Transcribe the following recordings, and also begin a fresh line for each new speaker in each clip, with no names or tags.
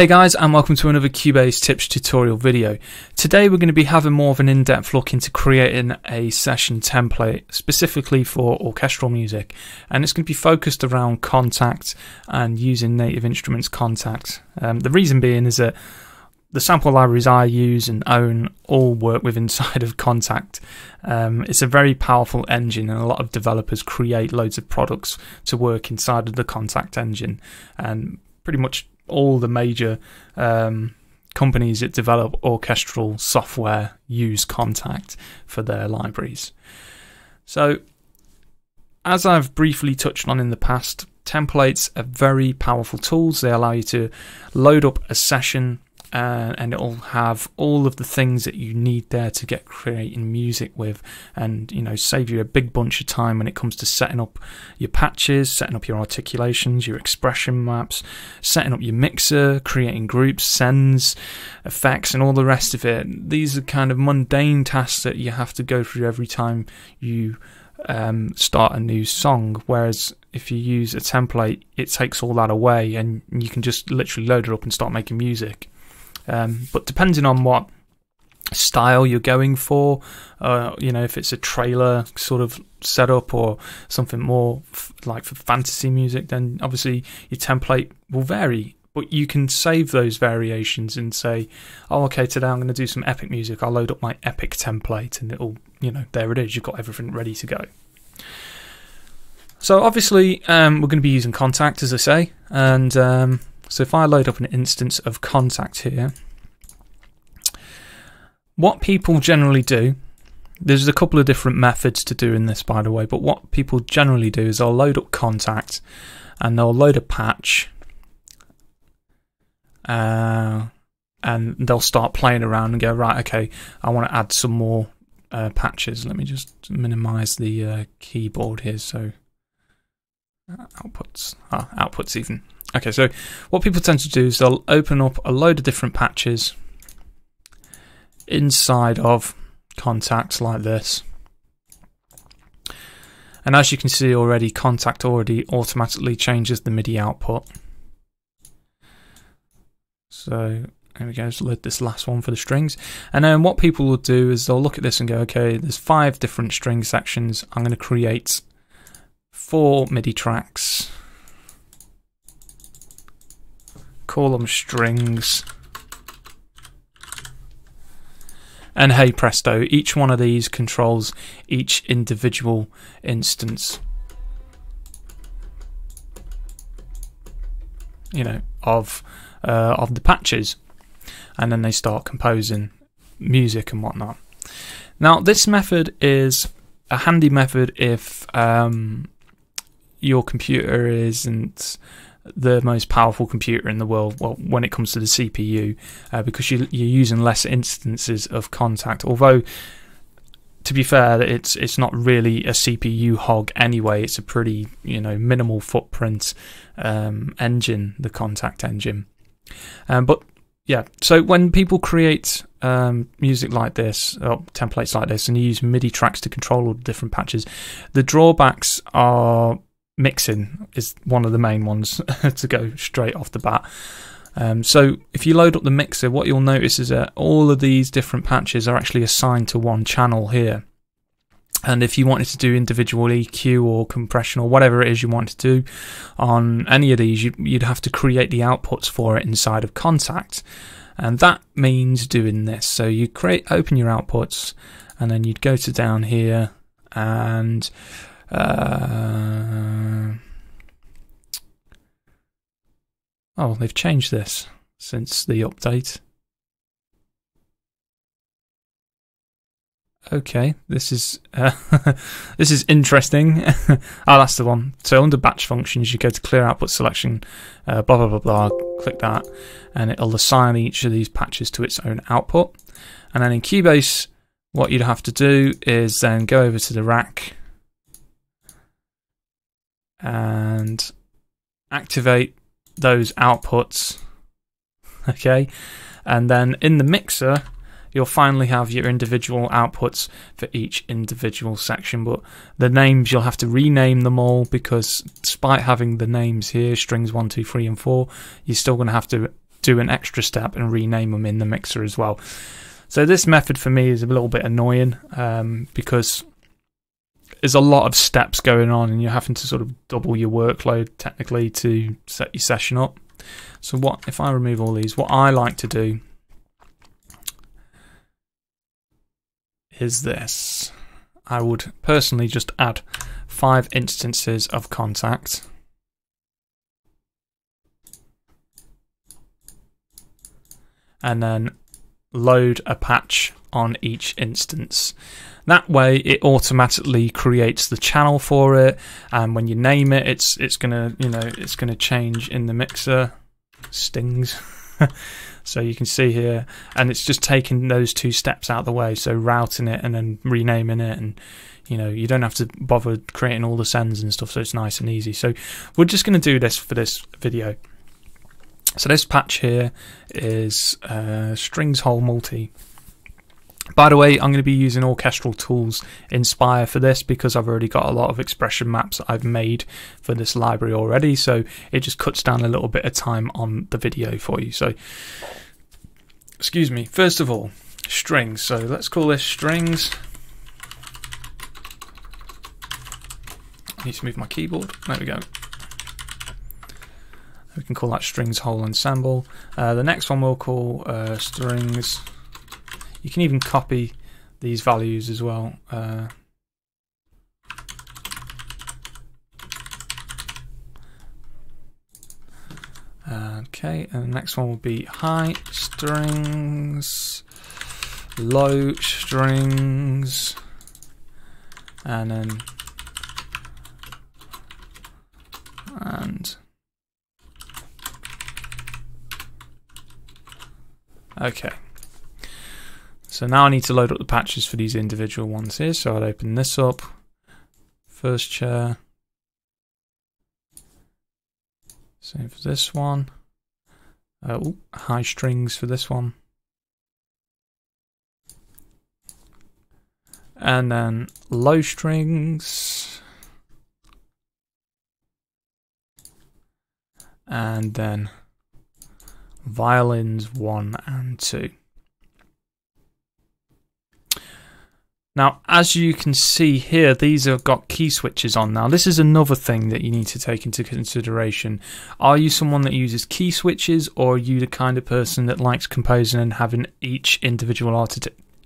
Hey guys and welcome to another Cubase tips tutorial video. Today we're going to be having more of an in-depth look into creating a session template specifically for orchestral music and it's going to be focused around Kontakt and using Native Instruments Kontakt. Um, the reason being is that the sample libraries I use and own all work with inside of Kontakt. Um, it's a very powerful engine, and a lot of developers create loads of products to work inside of the Kontakt engine. And pretty much all the major um, companies that develop orchestral software use Kontakt for their libraries. So, as I've briefly touched on in the past, templates are very powerful tools. They allow you to load up a session uh, and it'll have all of the things that you need there to get creating music with and you know save you a big bunch of time when it comes to setting up your patches setting up your articulations your expression maps setting up your mixer creating groups sends effects and all the rest of it. These are kind of mundane tasks that you have to go through every time you um, start a new song. Whereas if you use a template it takes all that away and you can just literally load it up and start making music um, but depending on what style you're going for, uh, you know, if it's a trailer sort of setup or something more like for fantasy music, then obviously your template will vary. But you can save those variations and say, oh, okay, today I'm going to do some epic music. I'll load up my epic template and it'll, you know, there it is. You've got everything ready to go. So obviously, um, we're going to be using Kontakt, as I say, and um, so if I load up an instance of Kontakt here, what people generally do, there's a couple of different methods to doing this, by the way, but what people generally do is they'll load up Kontakt and they'll load a patch uh, and they'll start playing around and go, right, okay, I want to add some more uh, patches. Let me just minimize the uh, keyboard here so uh, outputs, ah, outputs even. Okay, so what people tend to do is they'll open up a load of different patches inside of Kontakt like this. And as you can see already, Kontakt already automatically changes the MIDI output. So there we go, let's load this last one for the strings. And then what people will do is they'll look at this and go, okay, there's five different string sections. I'm going to create four MIDI tracks call them strings. And hey presto, each one of these controls each individual instance. You know, of uh, of the patches, and then they start composing music and whatnot. Now, this method is a handy method if um, your computer isn't the most powerful computer in the world. Well, when it comes to the CPU, uh, because you, you're using less instances of Kontakt. Although, to be fair, it's it's not really a CPU hog anyway. It's a pretty you know minimal footprint um, engine, the Kontakt engine. Um, but yeah, so when people create um, music like this, or templates like this, and you use MIDI tracks to control all the different patches, the drawbacks are mixing is one of the main ones to go straight off the bat. Um, so if you load up the mixer, what you'll notice is that all of these different patches are actually assigned to one channel here. And if you wanted to do individual EQ or compression or whatever it is you want to do on any of these, you'd have to create the outputs for it inside of Kontakt. And that means doing this. So you create, open your outputs, and then you'd go to down here and uh, oh, they've changed this since the update. Okay, this is uh, this is interesting. oh, that's the one. So under batch functions, you go to clear output selection, uh, blah blah blah blah. Click that, and it'll assign each of these patches to its own output. And then in Cubase, what you'd have to do is then go over to the rack and activate those outputs. Okay, and then in the mixer, you'll finally have your individual outputs for each individual section. But the names, you'll have to rename them all because despite having the names here, strings one, two, three, and four, you're still going to have to do an extra step and rename them in the mixer as well. So this method for me is a little bit annoying um, because there's a lot of steps going on and you're having to sort of double your workload technically to set your session up. So what if I remove all these? What I like to do is this. I would personally just add five instances of Kontakt. And then load a patch on each instance. That way, it automatically creates the channel for it, and when you name it, it's it's gonna you know it's gonna change in the mixer. Stings. so you can see here, and it's just taking those two steps out of the way. So routing it and then renaming it, and you know you don't have to bother creating all the sends and stuff. So it's nice and easy. So we're just going to do this for this video. So this patch here is uh, strings whole multi. By the way, I'm going to be using Orchestral Tools Inspire for this because I've already got a lot of expression maps I've made for this library already, so it just cuts down a little bit of time on the video for you. So, excuse me, first of all, strings. So let's call this strings. I need to move my keyboard. There we go. We can call that strings whole ensemble. Uh, the next one we'll call uh, strings. You can even copy these values as well. Uh, okay, and the next one will be high strings, low strings, and then and Okay. So now I need to load up the patches for these individual ones here. So I'll open this up. First chair. Same for this one. Uh, ooh, high strings for this one. And then low strings. And then violins 1 and 2. Now, as you can see here, these have got key switches on. Now, this is another thing that you need to take into consideration. Are you someone that uses key switches, or are you the kind of person that likes composing and having each individual art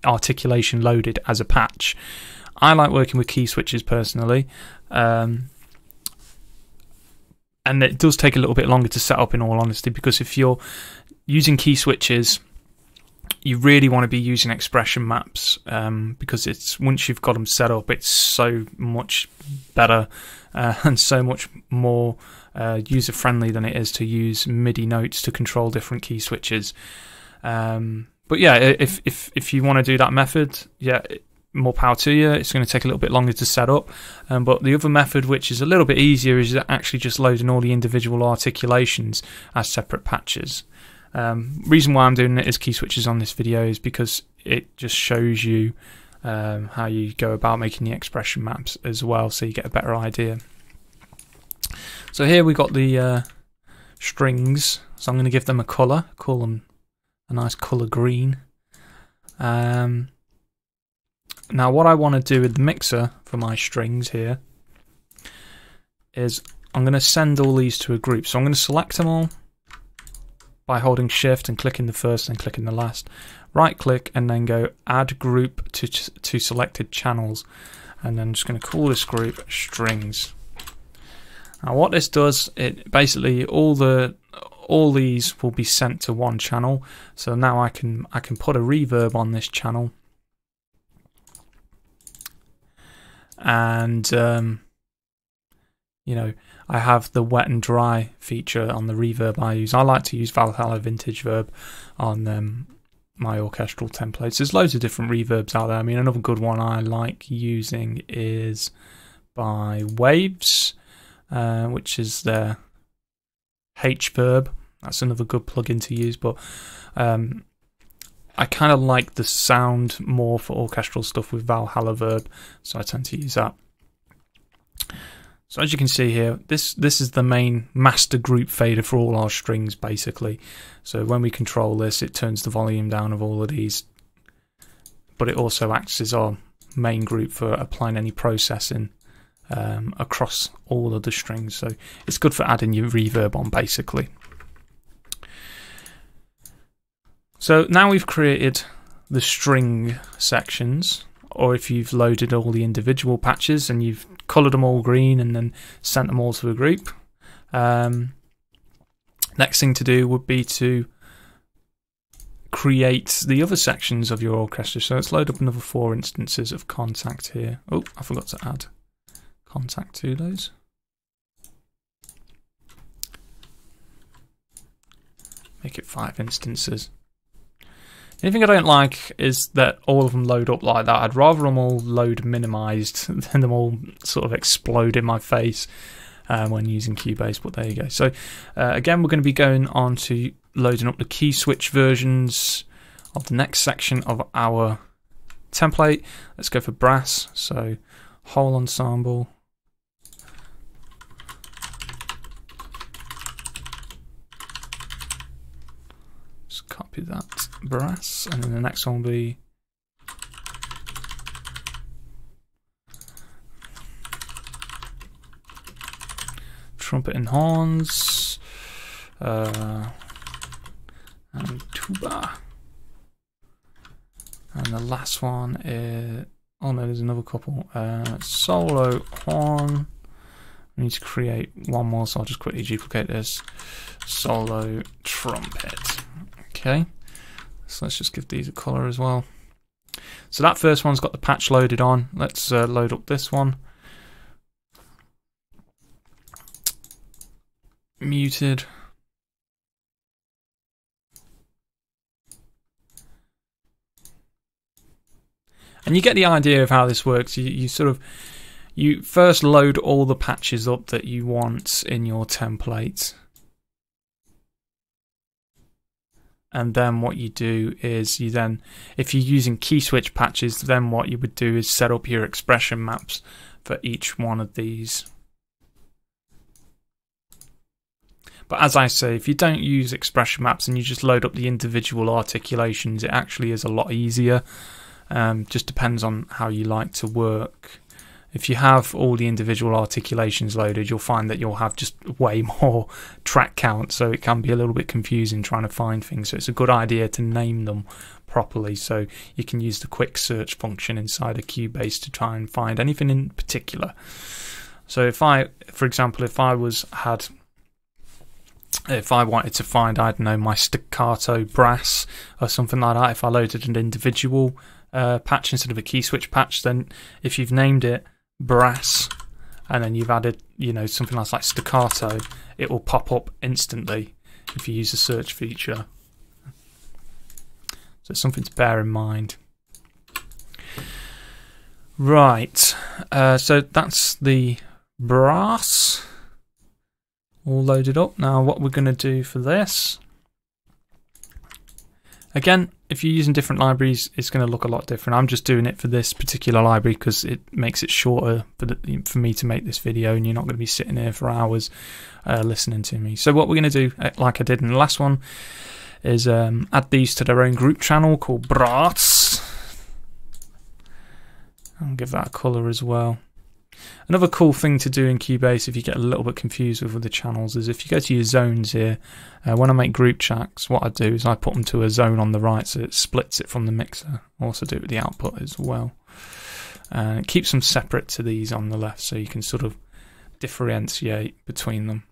articulation loaded as a patch? I like working with key switches personally. Um, and it does take a little bit longer to set up in all honesty because if you're using key switches you really want to be using expression maps um, because it's once you've got them set up it's so much better uh, and so much more uh, user friendly than it is to use MIDI notes to control different key switches um, but yeah if if if you want to do that method yeah more power to you. It's going to take a little bit longer to set up. Um, but the other method, which is a little bit easier, is actually just loading all the individual articulations as separate patches. Um, reason why I'm doing it as key switches on this video is because it just shows you um, how you go about making the expression maps as well, so you get a better idea. So here we've got the uh, strings. So I'm going to give them a colour. Call them a nice colour green. Um, now what I want to do with the mixer for my strings here is I'm going to send all these to a group. So I'm going to select them all by holding shift and clicking the first and clicking the last. Right click and then go add group to, to selected channels. And then I'm just going to call this group strings. Now what this does, it basically all the all these will be sent to one channel. So now I can I can put a reverb on this channel and um, you know I have the wet and dry feature on the reverb I use. I like to use Valhalla Vintage Verb on um, my orchestral templates. There's loads of different reverbs out there. I mean, another good one I like using is by Waves, uh, which is their H Verb. That's another good plugin to use, but um, I kind of like the sound more for orchestral stuff with Valhalla Verb, so I tend to use that. So as you can see here, this this is the main master group fader for all our strings basically. So when we control this, it turns the volume down of all of these, but it also acts as our main group for applying any processing um, across all of the strings. So it's good for adding your reverb on basically. So now we've created the string sections, or if you've loaded all the individual patches and you've coloured them all green and then sent them all to a group. Um, next thing to do would be to create the other sections of your orchestra. So let's load up another four instances of Kontakt here. Oh, I forgot to add Kontakt to those. Make it five instances. Anything I don't like is that all of them load up like that. I'd rather them all load minimized than them all sort of explode in my face uh, when using Cubase. But there you go. So uh, again, we're going to be going on to loading up the key switch versions of the next section of our template. Let's go for brass. So whole ensemble. Just copy that brass, and then the next one will be trumpet and horns, uh, and tuba. And the last one is, oh no, there's another couple. Uh, solo horn. I need to create one more, so I'll just quickly duplicate this. Solo trumpet. Okay. So let's just give these a colour as well. So that first one's got the patch loaded on. Let's uh, load up this one. Muted. And you get the idea of how this works. You, you sort of you first load all the patches up that you want in your template and then what you do is you then if you're using key switch patches then what you would do is set up your expression maps for each one of these. But as I say if you don't use expression maps and you just load up the individual articulations it actually is a lot easier. Um, just depends on how you like to work if you have all the individual articulations loaded, you'll find that you'll have just way more track count, so it can be a little bit confusing trying to find things. So it's a good idea to name them properly. So you can use the quick search function inside of Cubase to try and find anything in particular. So if I, for example, if I was had if I wanted to find, I don't know, my staccato brass or something like that, if I loaded an individual uh, patch instead of a key switch patch, then if you've named it brass and then you've added, you know, something else like staccato, it will pop up instantly if you use the search feature. So something to bear in mind. Right, uh, so that's the brass all loaded up. Now, what we're going to do for this Again, if you're using different libraries, it's going to look a lot different. I'm just doing it for this particular library because it makes it shorter for, the, for me to make this video, and you're not going to be sitting here for hours uh, listening to me. So what we're going to do, uh, like I did in the last one, is um, add these to their own group channel called Brats. I'll give that a colour as well. Another cool thing to do in Cubase if you get a little bit confused with the channels is if you go to your zones here, uh, when I make group tracks, what I do is I put them to a zone on the right so it splits it from the mixer. I also do it with the output as well. And it keeps them separate to these on the left so you can sort of differentiate between them.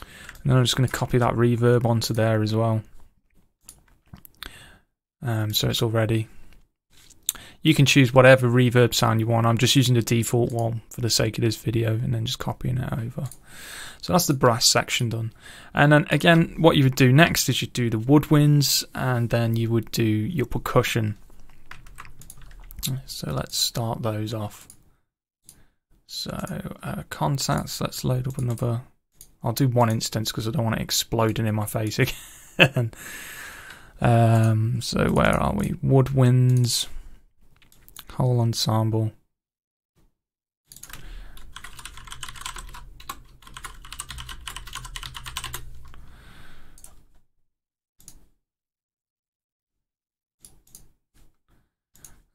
And then I'm just going to copy that reverb onto there as well. Um, so it's all ready. You can choose whatever reverb sound you want. I'm just using the default one for the sake of this video and then just copying it over. So that's the brass section done. And then again, what you would do next is you do the woodwinds and then you would do your percussion. So let's start those off. So uh, Kontakts, let's load up another. I'll do one instance because I don't want it exploding in my face again. um, so where are we? Woodwinds whole ensemble.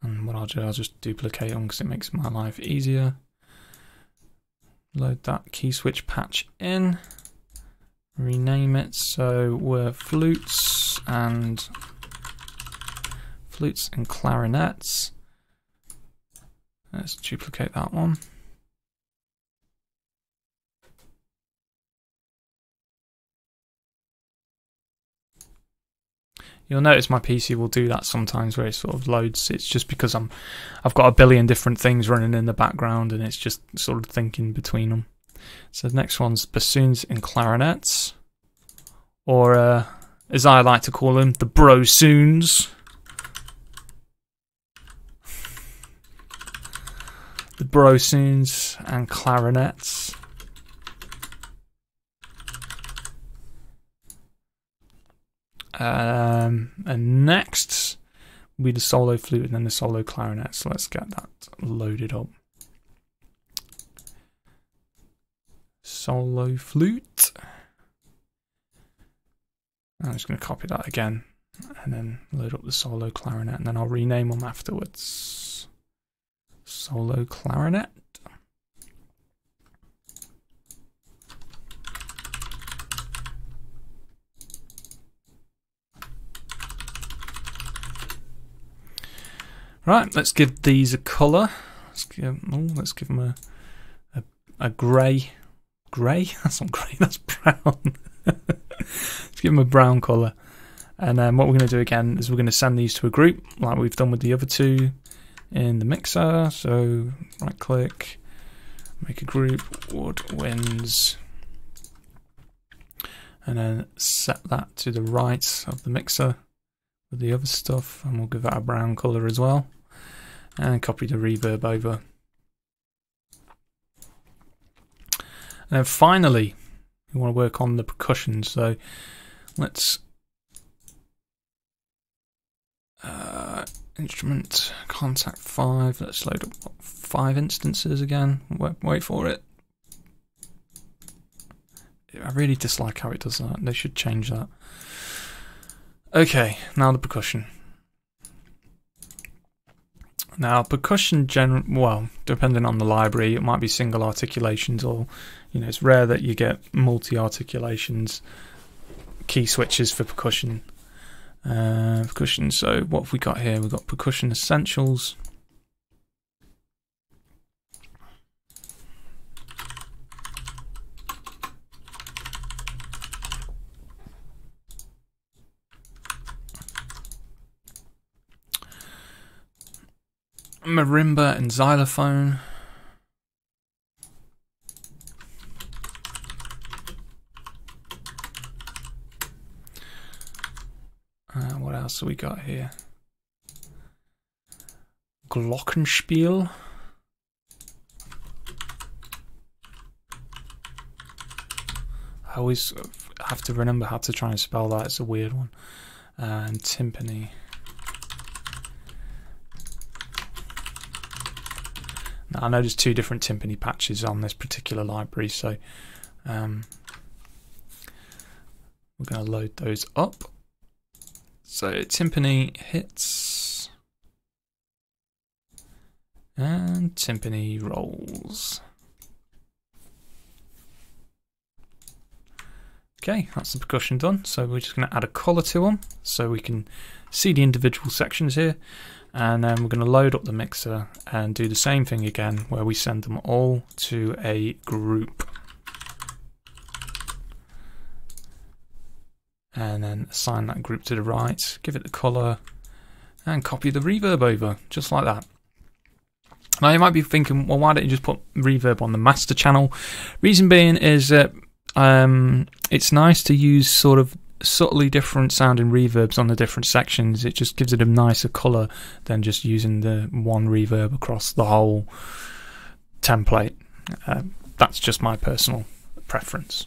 And what I'll do, I'll just duplicate on because it makes my life easier. Load that key switch patch in. Rename it so we're flutes and flutes and clarinets. Let's duplicate that one. You'll notice my PC will do that sometimes where it sort of loads. It's just because I'm, I've got a billion different things running in the background and it's just sort of thinking between them. So the next one's bassoons and clarinets, or uh, as I like to call them, the brosoons. The brosoons and clarinets. Um, and next will be the solo flute and then the solo clarinet. So let's get that loaded up. Solo flute. I'm just going to copy that again and then load up the solo clarinet and then I'll rename them afterwards. Solo clarinet. Right, let's give these a colour. Let's give, oh, let's give them a a, a grey. Grey? That's not grey. That's brown. let's give them a brown colour. And then what we're going to do again is we're going to send these to a group like we've done with the other two in the mixer. So right click, make a group, wood woodwinds, and then set that to the right of the mixer with the other stuff, and we'll give that a brown colour as well and copy the reverb over. And then finally, we want to work on the percussion. So let's uh, instrument Kontakt five. Let's load up five instances again. Wait, wait for it. I really dislike how it does that. They should change that. Okay, now the percussion. Now, percussion, gen- well, depending on the library, it might be single articulations, or you know, it's rare that you get multi articulations key switches for percussion. Uh, percussion. So, what have we got here? We've got percussion essentials. marimba and xylophone. Uh, what else we got here? Glockenspiel. I always have to remember how to try and spell that. It's a weird one. And timpani. Now, I know there's two different timpani patches on this particular library, so um, we're going to load those up. So timpani hits and timpani rolls. Okay, that's the percussion done. So we're just going to add a collar to them so we can see the individual sections here and then we're going to load up the mixer and do the same thing again where we send them all to a group and then assign that group to the right give it the color and copy the reverb over just like that now you might be thinking well why don't you just put reverb on the master channel reason being is that um, it's nice to use sort of subtly different sounding reverbs on the different sections. It just gives it a nicer colour than just using the one reverb across the whole template. Uh, that's just my personal preference.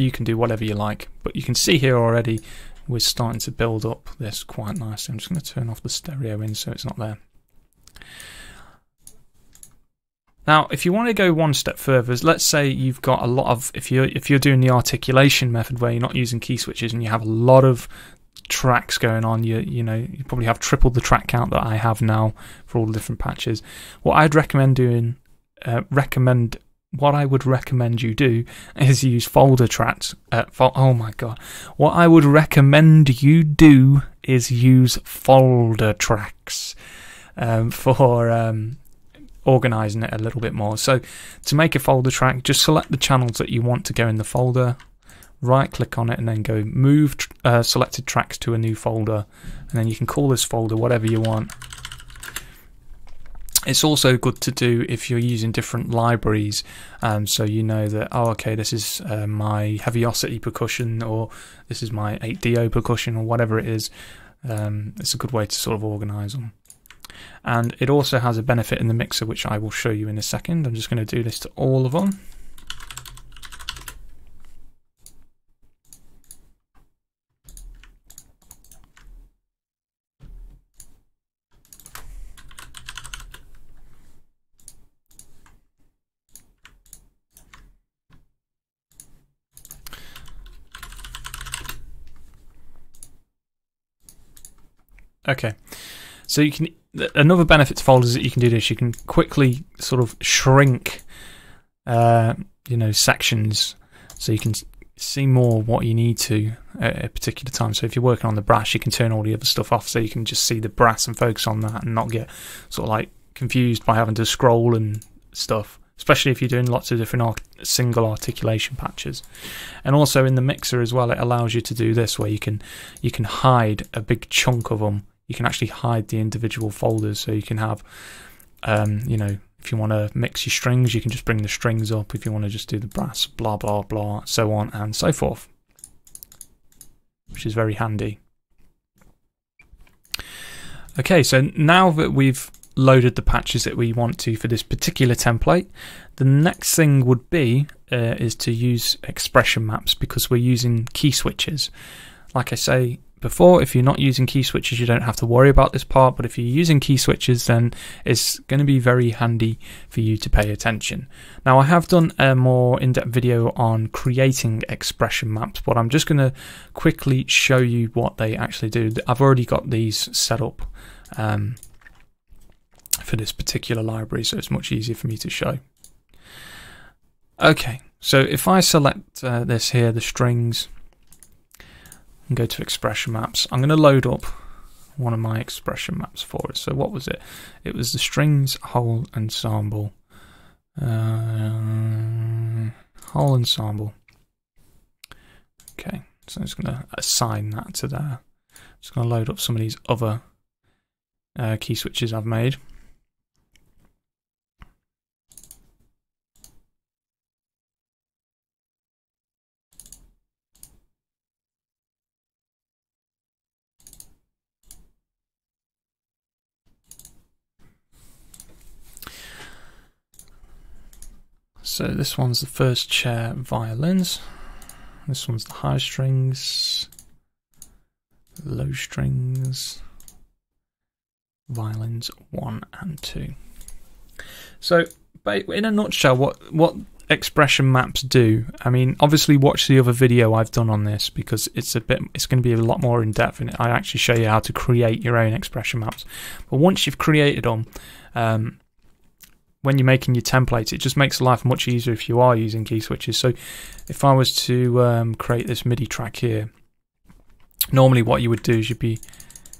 You can do whatever you like, but you can see here already we're starting to build up this quite nicely. I'm just going to turn off the stereo in so it's not there. Now, if you want to go one step further, let's say you've got a lot of if you're if you're doing the articulation method where you're not using key switches and you have a lot of tracks going on. You you know you probably have triple the track count that I have now for all the different patches. What I'd recommend doing, uh, recommend what I would recommend you do is use folder tracks. Uh, fo- oh my god! What I would recommend you do is use folder tracks um, for um, organizing it a little bit more. So to make a folder track, just select the channels that you want to go in the folder right click on it and then go move uh, selected tracks to a new folder and then you can call this folder whatever you want it's also good to do if you're using different libraries um, so you know that oh okay this is uh, my Heavyocity percussion or this is my 8Dio percussion or whatever it is. Um, it's a good way to sort of organize them. And it also has a benefit in the mixer which I will show you in a second. I'm just going to do this to all of them Okay, so you can another benefit to folders that you can do this. You can quickly sort of shrink, uh, you know, sections, so you can see more what you need to at a particular time. So if you're working on the brass, you can turn all the other stuff off, so you can just see the brass and focus on that, and not get sort of like confused by having to scroll and stuff especially if you're doing lots of different art single articulation patches. And also in the mixer as well, it allows you to do this where you can you can hide a big chunk of them you can actually hide the individual folders. So you can have, um, you know, if you want to mix your strings, you can just bring the strings up. If you want to just do the brass, blah, blah, blah, so on and so forth, which is very handy. Okay, so now that we've loaded the patches that we want to for this particular template, the next thing would be uh, is to use expression maps because we're using key switches. Like I say, before. If you're not using key switches, you don't have to worry about this part. But if you're using key switches, then it's going to be very handy for you to pay attention. Now, I have done a more in depth video on creating expression maps, but I'm just going to quickly show you what they actually do. I've already got these set up um, for this particular library, so it's much easier for me to show. Okay, so if I select uh, this here, the strings, and go to expression maps. I'm going to load up one of my expression maps for it. So what was it? It was the strings whole ensemble. Uh, whole ensemble. Okay, so I'm just going to assign that to there. Just going to load up some of these other uh, key switches I've made. So this one's the first chair violins. This one's the high strings, low strings, violins one and two. So, in a nutshell, what what expression maps do? I mean, obviously, watch the other video I've done on this because it's a bit, it's going to be a lot more in depth, and I actually show you how to create your own expression maps. But once you've created them, um, when you're making your templates, it just makes life much easier if you are using key switches. So if I was to um, create this MIDI track here, normally what you would do is you'd be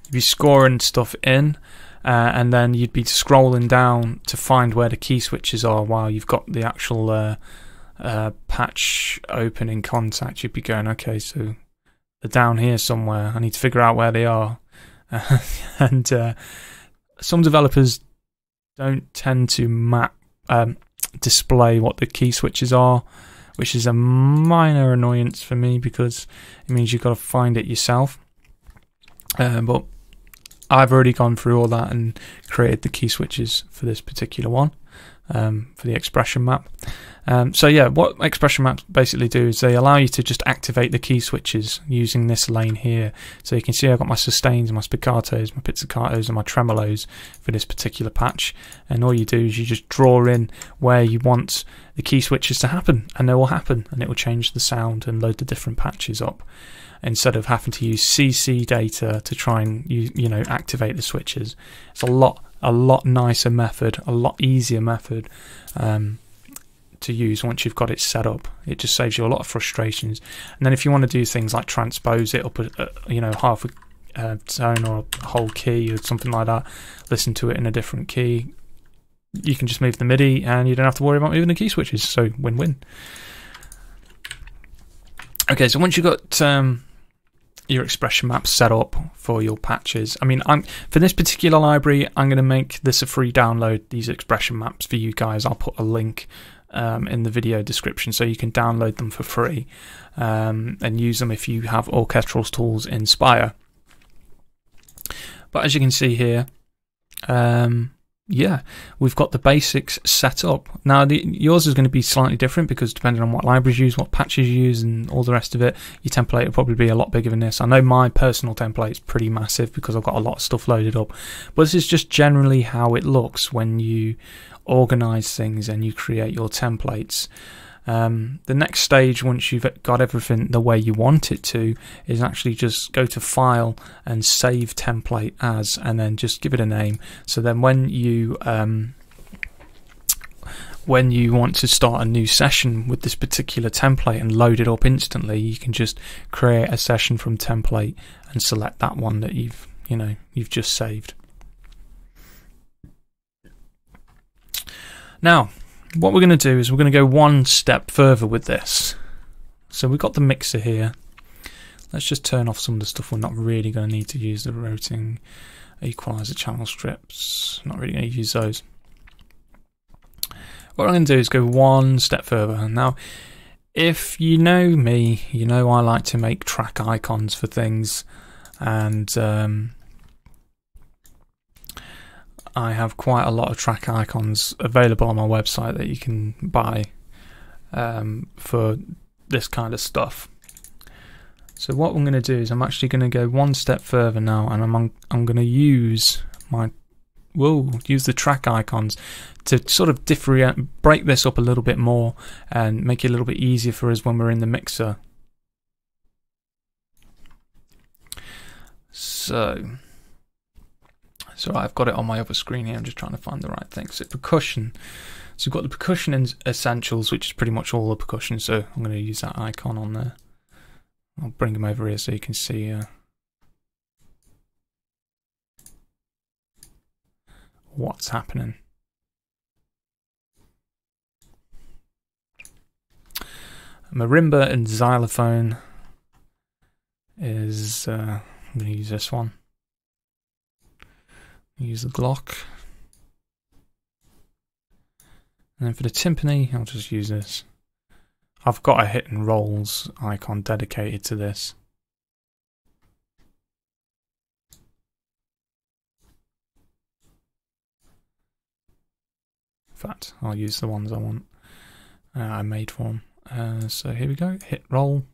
you'd be scoring stuff in, uh, and then you'd be scrolling down to find where the key switches are while you've got the actual uh, uh, patch open in Kontakt. You'd be going, okay, so they're down here somewhere. I need to figure out where they are, and uh, some developers don't tend to map um, display what the key switches are, which is a minor annoyance for me because it means you've got to find it yourself. Uh, but I've already gone through all that and created the key switches for this particular one. Um, for the expression map. Um, so yeah, what expression maps basically do is they allow you to just activate the key switches using this lane here. So you can see I've got my sustains, my spiccatos, my pizzicatos, and my tremolos for this particular patch. And all you do is you just draw in where you want the key switches to happen, and they will happen, and it will change the sound and load the different patches up instead of having to use CC data to try and you, you know activate the switches. It's a lot a lot nicer method, a lot easier method um, to use once you've got it set up. It just saves you a lot of frustrations. And then if you want to do things like transpose it up, a, you know, half a uh, tone or a whole key or something like that, listen to it in a different key, you can just move the MIDI and you don't have to worry about moving the key switches. So win-win. Okay, so once you've got um, your expression map set up for your patches. I mean, I'm for this particular library, I'm going to make this a free download. These expression maps for you guys. I'll put a link um, in the video description so you can download them for free um, and use them if you have Orchestral's tools Inspire. But as you can see here, um, yeah, we've got the basics set up. Now, the, yours is going to be slightly different because depending on what libraries you use, what patches you use, and all the rest of it, your template will probably be a lot bigger than this. I know my personal template is pretty massive because I've got a lot of stuff loaded up, but this is just generally how it looks when you organize things and you create your templates. Um, the next stage, once you've got everything the way you want it to, is actually just go to File and Save Template As, and then just give it a name. So then, when you um, when you want to start a new session with this particular template and load it up instantly, you can just create a session from template and select that one that you've you know you've just saved. Now, what we're going to do is we're going to go one step further with this. So we've got the mixer here. Let's just turn off some of the stuff we're not really going to need to use, the rotating equalizer channel strips. Not really going to use those. What I'm going to do is go one step further. Now, if you know me, you know I like to make track icons for things and um, I have quite a lot of track icons available on my website that you can buy um, for this kind of stuff. So what I'm going to do is I'm actually going to go one step further now, and I'm I'm going to use my whoa use the track icons to sort of differentiate break this up a little bit more and make it a little bit easier for us when we're in the mixer. So so I've got it on my other screen here. I'm just trying to find the right thing. So percussion. So we've got the percussion essentials, which is pretty much all the percussion. So I'm going to use that icon on there. I'll bring them over here so you can see uh, what's happening. Marimba and xylophone is uh, I'm going to use this one. Use the Glock. And then for the timpani, I'll just use this. I've got a hit and rolls icon dedicated to this. In fact, I'll use the ones I want. Uh, I made for them. Uh, so here we go. Hit roll.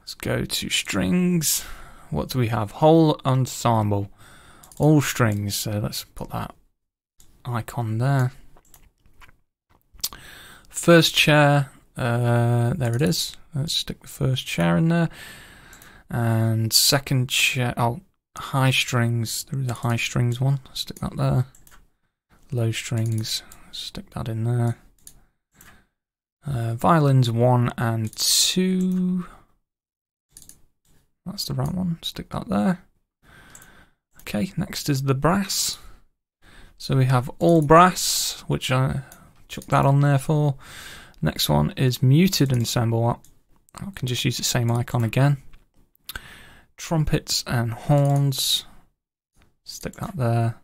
Let's go to strings. What do we have? Whole ensemble all strings. So let's put that icon there. First chair, uh, there it is. Let's stick the first chair in there. And second chair, oh, high strings. There is a high strings one. Stick that there. Low strings, stick that in there. Uh, violins one and two. That's the right one. Stick that there. Okay, next is the brass. So we have all brass, which I chuck that on there for. Next one is muted ensemble. I can just use the same icon again. Trumpets and horns. Stick that there.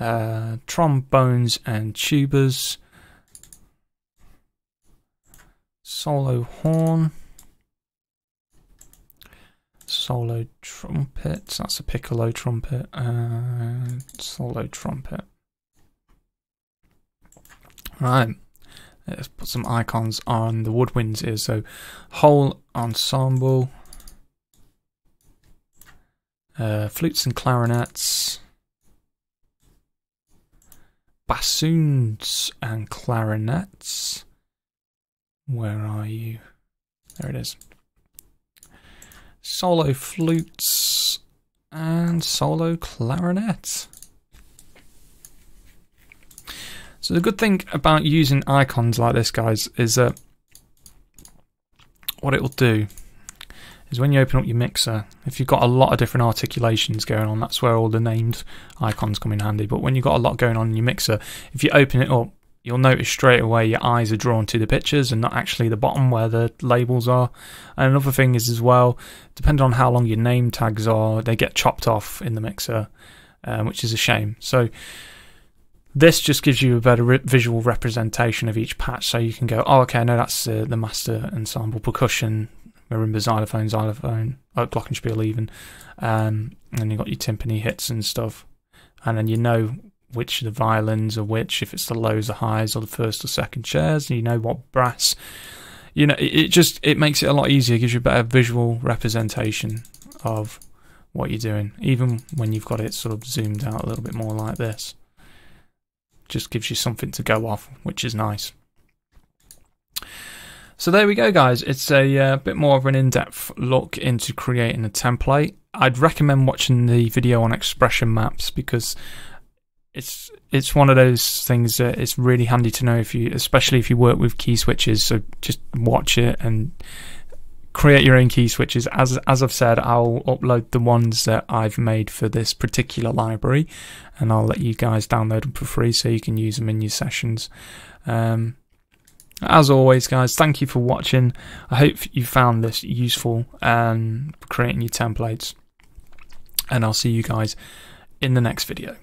Uh, trombones and tubas. Solo horn solo trumpet. That's a piccolo trumpet. Uh, solo trumpet. Right, let's put some icons on the woodwinds here. So, whole ensemble, uh, flutes and clarinets, bassoons and clarinets. Where are you? There it is. Solo flutes and solo clarinet. So the good thing about using icons like this, guys, is that what it will do is when you open up your mixer, if you've got a lot of different articulations going on, that's where all the named icons come in handy. But when you've got a lot going on in your mixer, if you open it up, you'll notice straight away your eyes are drawn to the pictures and not actually the bottom where the labels are. And another thing is as well, depending on how long your name tags are, they get chopped off in the mixer, um, which is a shame. So this just gives you a better re- visual representation of each patch, so you can go, oh, okay, no, that's uh, the master ensemble percussion, marimba, xylophone, xylophone, oh, glockenspiel even, um, and you've got your timpani hits and stuff, and then you know which the violins are which, if it's the lows or highs or the first or second chairs, you know what brass. You know, it, it just it makes it a lot easier, gives you a better visual representation of what you're doing, even when you've got it sort of zoomed out a little bit more like this. Just gives you something to go off, which is nice. So there we go, guys. It's a uh, bit more of an in-depth look into creating a template. I'd recommend watching the video on expression maps because it's it's one of those things that it's really handy to know if you, especially if you work with key switches. So just watch it and create your own key switches. As as I've said, I'll upload the ones that I've made for this particular library, and I'll let you guys download them for free so you can use them in your sessions. Um, as always, guys, thank you for watching. I hope you found this useful and um, creating your templates, and I'll see you guys in the next video.